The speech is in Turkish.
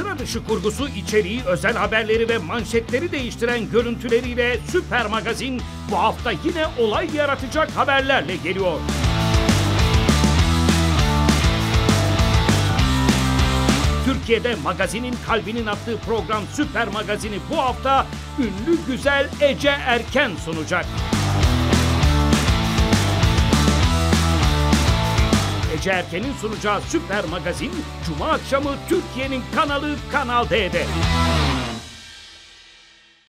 sıra dışı kurgusu, içeriği, özel haberleri ve manşetleri değiştiren görüntüleriyle Süper Magazin bu hafta yine olay yaratacak haberlerle geliyor. Türkiye'de magazinin kalbinin attığı program Süper Magazini bu hafta ünlü güzel Ece Erken sunacak. Ece Erken'in sunacağı Süper Magazin Cuma akşamı Türkiye'nin kanalı Kanal D'de.